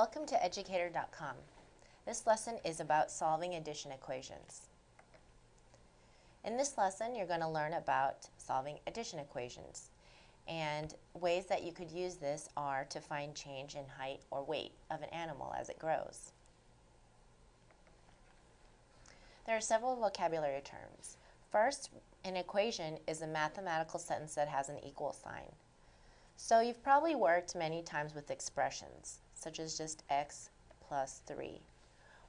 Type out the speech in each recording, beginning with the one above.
Welcome to educator.com. This lesson is about solving addition equations. In this lesson, you're going to learn about solving addition equations. And ways that you could use this are to find change in height or weight of an animal as it grows. There are several vocabulary terms. First, an equation is a mathematical sentence that has an equal sign. So you've probably worked many times with expressions, such as just x plus 3.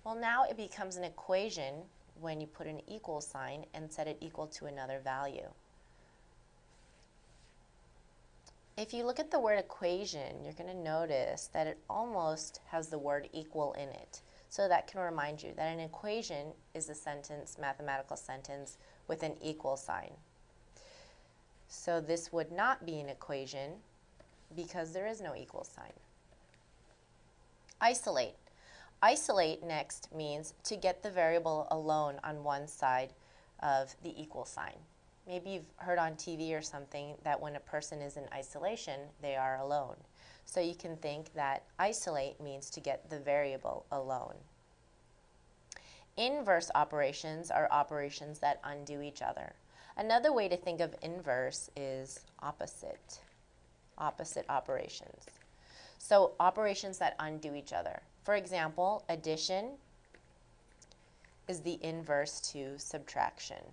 Well, now it becomes an equation when you put an equal sign and set it equal to another value. If you look at the word equation, you're going to notice that it almost has the word equal in it. So that can remind you that an equation is a sentence, mathematical sentence, with an equal sign. So this would not be an equation because there is no equal sign. Isolate. Isolate next means to get the variable alone on one side of the equal sign. Maybe you've heard on TV or something that when a person is in isolation, they are alone. So you can think that isolate means to get the variable alone. Inverse operations are operations that undo each other. Another way to think of inverse is opposite. Opposite operations. So operations that undo each other. For example, addition is the inverse to subtraction.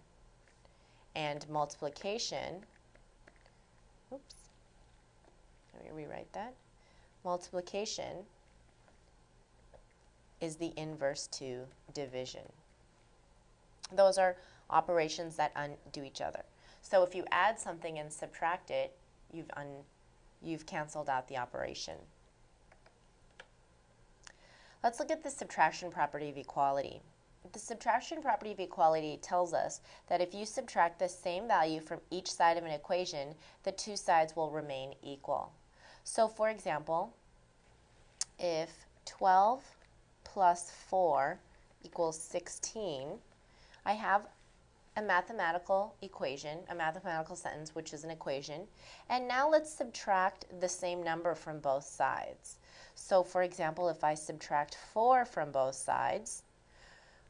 And multiplication, oops, let me rewrite that. Multiplication is the inverse to division. Those are operations that undo each other. So if you add something and subtract it, you've, un, you've canceled out the operation. Let's look at the subtraction property of equality. The subtraction property of equality tells us that if you subtract the same value from each side of an equation, the two sides will remain equal. So for example, if 12 plus 4 equals 16, I have a mathematical equation, a mathematical sentence, which is an equation. And now let's subtract the same number from both sides. So for example, if I subtract 4 from both sides,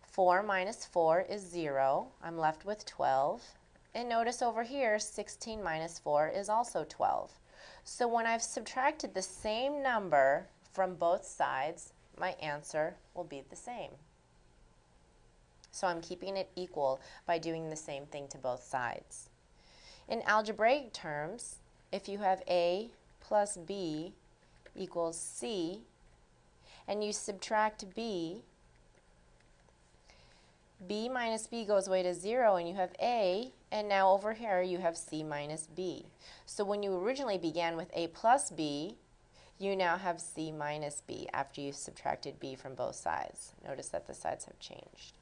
4 minus 4 is 0. I'm left with 12. And notice over here, 16 minus 4 is also 12. So when I've subtracted the same number from both sides, my answer will be the same. So I'm keeping it equal by doing the same thing to both sides. In algebraic terms, if you have a plus b equals c, and you subtract b, b minus b goes away to 0 and you have a, and now over here you have c minus b. So when you originally began with a plus b, you now have c minus b after you've subtracted b from both sides. Notice that the sides have changed.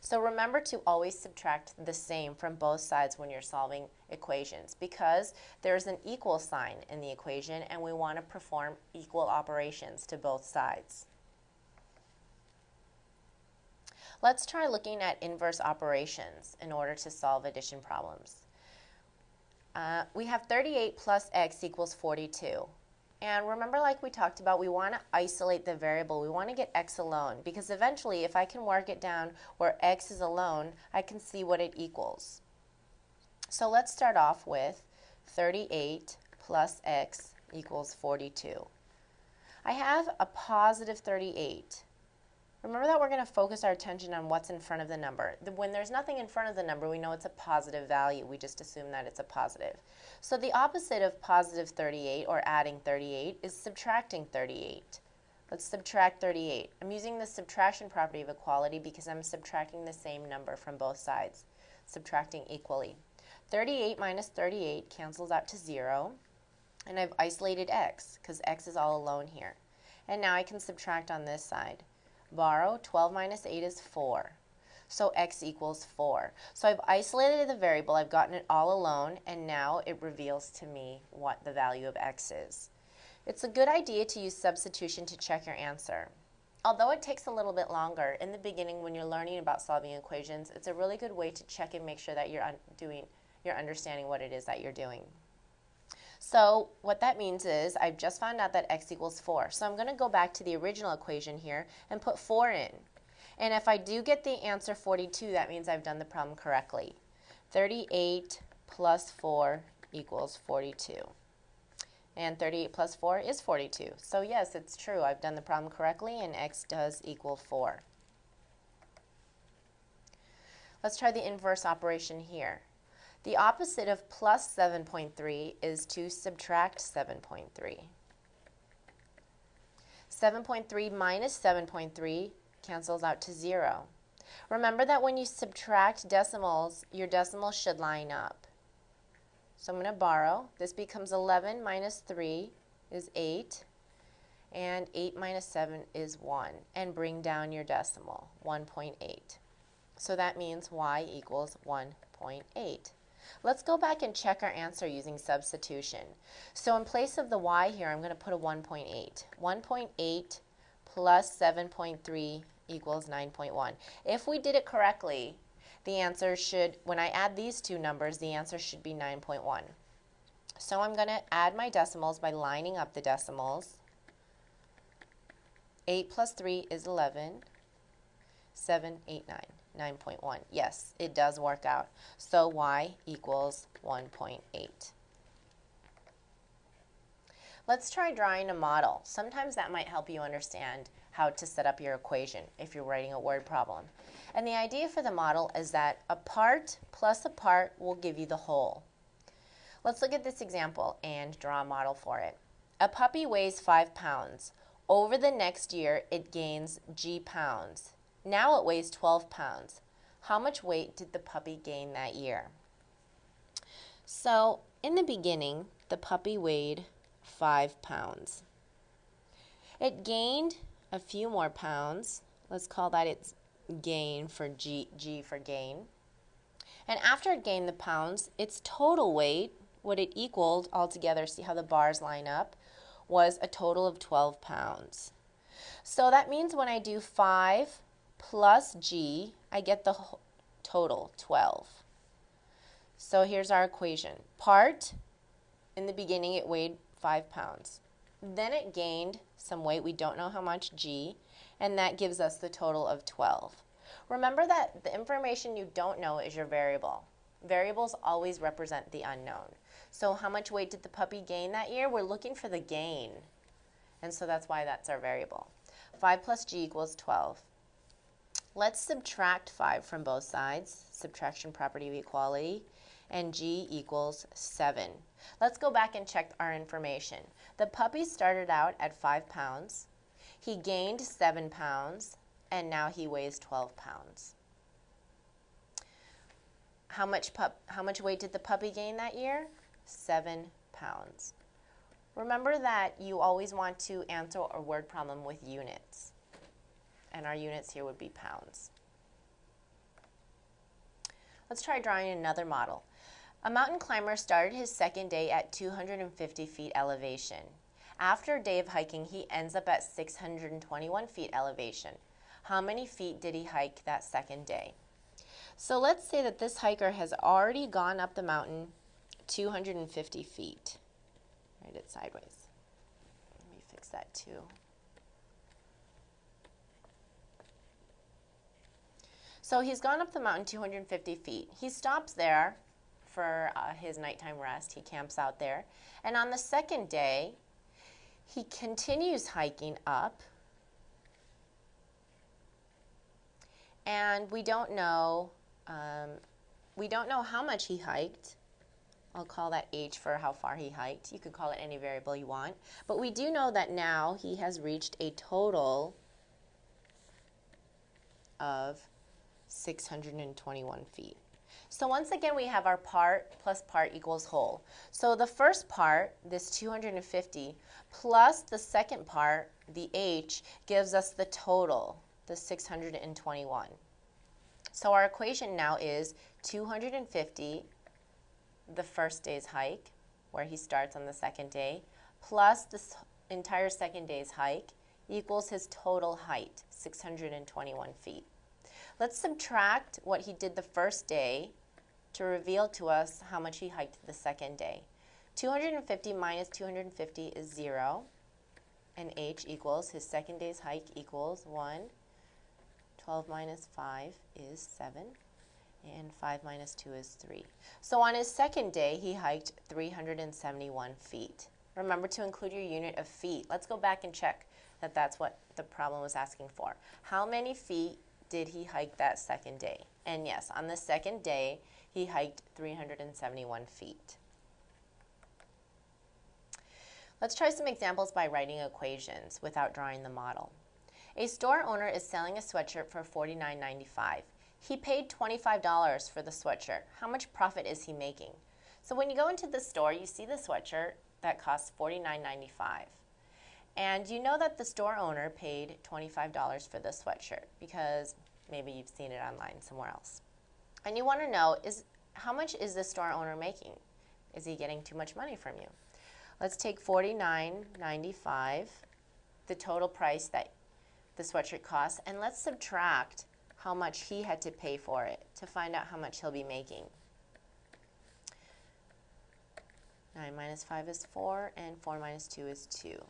So remember to always subtract the same from both sides when you're solving equations because there's an equal sign in the equation and we want to perform equal operations to both sides. Let's try looking at inverse operations in order to solve addition problems. Uh, we have 38 plus x equals 42. And remember like we talked about, we want to isolate the variable. We want to get x alone because eventually if I can work it down where x is alone, I can see what it equals. So let's start off with 38 plus x equals 42. I have a positive 38. Remember that we're going to focus our attention on what's in front of the number. When there's nothing in front of the number, we know it's a positive value. We just assume that it's a positive. So the opposite of positive 38, or adding 38, is subtracting 38. Let's subtract 38. I'm using the subtraction property of equality because I'm subtracting the same number from both sides, subtracting equally. 38 minus 38 cancels out to 0, and I've isolated x because x is all alone here. And now I can subtract on this side borrow, 12 minus 8 is 4. So x equals 4. So I've isolated the variable, I've gotten it all alone, and now it reveals to me what the value of x is. It's a good idea to use substitution to check your answer. Although it takes a little bit longer, in the beginning when you're learning about solving equations, it's a really good way to check and make sure that you're doing, you're understanding what it is that you're doing. So what that means is I've just found out that x equals 4. So I'm going to go back to the original equation here and put 4 in. And if I do get the answer 42, that means I've done the problem correctly. 38 plus 4 equals 42. And 38 plus 4 is 42. So yes, it's true. I've done the problem correctly and x does equal 4. Let's try the inverse operation here. The opposite of plus 7.3 is to subtract 7.3. 7.3 minus 7.3 cancels out to 0. Remember that when you subtract decimals, your decimals should line up. So I'm going to borrow. This becomes 11 minus 3 is 8, and 8 minus 7 is 1. And bring down your decimal, 1.8. So that means y equals 1.8. Let's go back and check our answer using substitution. So in place of the y here, I'm going to put a 1.8. 1.8 plus 7.3 equals 9.1. If we did it correctly, the answer should, when I add these two numbers, the answer should be 9.1. So I'm going to add my decimals by lining up the decimals. 8 plus 3 is 11. 7, 8, 9. 9.1. Yes, it does work out. So y equals 1.8. Let's try drawing a model. Sometimes that might help you understand how to set up your equation if you're writing a word problem. And the idea for the model is that a part plus a part will give you the whole. Let's look at this example and draw a model for it. A puppy weighs 5 pounds. Over the next year, it gains g pounds. Now it weighs 12 pounds. How much weight did the puppy gain that year? So, in the beginning, the puppy weighed 5 pounds. It gained a few more pounds. Let's call that its gain for G, G for gain. And after it gained the pounds, its total weight, what it equaled altogether, see how the bars line up, was a total of 12 pounds. So that means when I do 5 plus g, I get the total, 12. So here's our equation. Part, in the beginning it weighed 5 pounds. Then it gained some weight, we don't know how much, g, and that gives us the total of 12. Remember that the information you don't know is your variable. Variables always represent the unknown. So how much weight did the puppy gain that year? We're looking for the gain. And so that's why that's our variable. 5 plus g equals 12. Let's subtract 5 from both sides, subtraction property of equality, and g equals 7. Let's go back and check our information. The puppy started out at 5 pounds, he gained 7 pounds, and now he weighs 12 pounds. How much, pup, how much weight did the puppy gain that year? 7 pounds. Remember that you always want to answer a word problem with units and our units here would be pounds. Let's try drawing another model. A mountain climber started his second day at 250 feet elevation. After a day of hiking, he ends up at 621 feet elevation. How many feet did he hike that second day? So let's say that this hiker has already gone up the mountain 250 feet. Write it sideways. Let me fix that too. So he's gone up the mountain 250 feet. He stops there for uh, his nighttime rest. He camps out there. And on the second day, he continues hiking up. And we don't know, um, we don't know how much he hiked. I'll call that h for how far he hiked. You could call it any variable you want. But we do know that now he has reached a total of 621 feet. So once again, we have our part plus part equals whole. So the first part, this 250, plus the second part, the h, gives us the total, the 621. So our equation now is 250, the first day's hike, where he starts on the second day, plus this entire second day's hike, equals his total height, 621 feet. Let's subtract what he did the first day to reveal to us how much he hiked the second day. 250 minus 250 is 0. And h equals, his second day's hike equals 1. 12 minus 5 is 7. And 5 minus 2 is 3. So on his second day, he hiked 371 feet. Remember to include your unit of feet. Let's go back and check that that's what the problem was asking for. How many feet did he hike that second day? And yes, on the second day, he hiked 371 feet. Let's try some examples by writing equations without drawing the model. A store owner is selling a sweatshirt for $49.95. He paid $25 for the sweatshirt. How much profit is he making? So when you go into the store, you see the sweatshirt that costs $49.95. And you know that the store owner paid $25 for this sweatshirt because maybe you've seen it online somewhere else. And you want to know is how much is the store owner making? Is he getting too much money from you? Let's take $49.95, the total price that the sweatshirt costs, and let's subtract how much he had to pay for it to find out how much he'll be making. 9 minus 5 is 4, and 4 minus 2 is 2.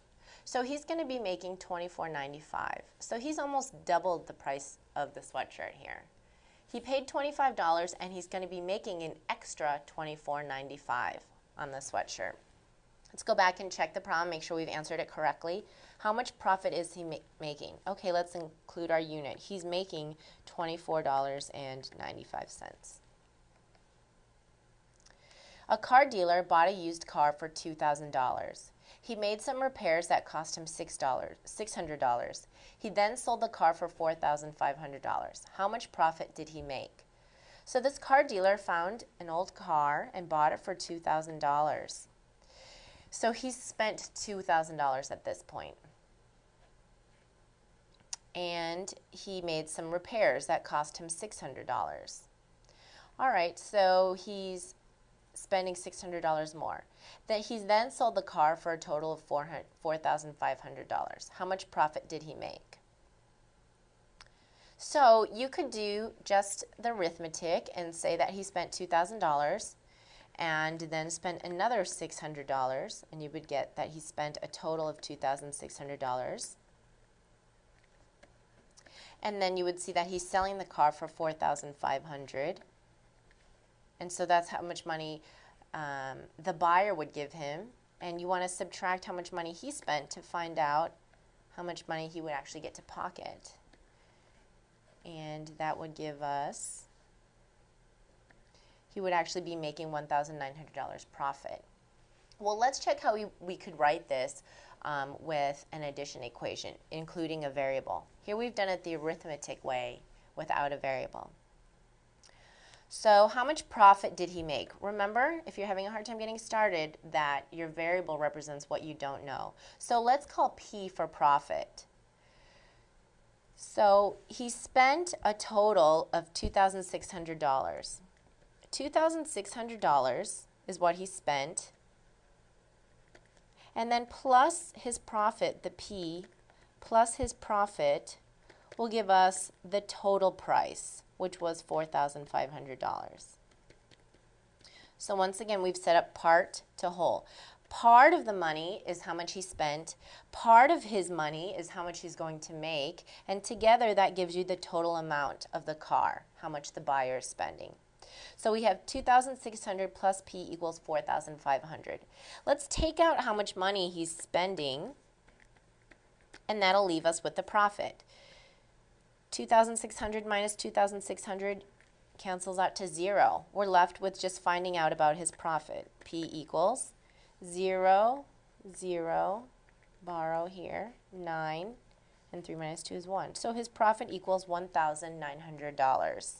So he's going to be making $24.95. So he's almost doubled the price of the sweatshirt here. He paid $25 and he's going to be making an extra $24.95 on the sweatshirt. Let's go back and check the problem, make sure we've answered it correctly. How much profit is he ma making? Okay, let's include our unit. He's making $24.95. A car dealer bought a used car for $2,000. He made some repairs that cost him $6, $600. He then sold the car for $4,500. How much profit did he make? So this car dealer found an old car and bought it for $2,000. So he spent $2,000 at this point. And he made some repairs that cost him $600. All right, so he's spending $600 more. That he then sold the car for a total of $4,500. How much profit did he make? So you could do just the arithmetic and say that he spent $2,000 and then spent another $600 and you would get that he spent a total of $2,600. And then you would see that he's selling the car for 4500 and so that's how much money um, the buyer would give him. And you want to subtract how much money he spent to find out how much money he would actually get to pocket. And that would give us, he would actually be making $1,900 profit. Well, let's check how we, we could write this um, with an addition equation, including a variable. Here we've done it the arithmetic way without a variable. So how much profit did he make? Remember, if you're having a hard time getting started, that your variable represents what you don't know. So let's call P for profit. So he spent a total of $2,600. $2,600 is what he spent. And then plus his profit, the P, plus his profit will give us the total price which was $4,500. So once again, we've set up part to whole. Part of the money is how much he spent. Part of his money is how much he's going to make. And together that gives you the total amount of the car, how much the buyer is spending. So we have 2,600 plus P equals 4,500. Let's take out how much money he's spending, and that'll leave us with the profit. 2,600 minus 2,600 cancels out to 0. We're left with just finding out about his profit. P equals 0, 0, borrow here, 9, and 3 minus 2 is 1. So his profit equals $1,900.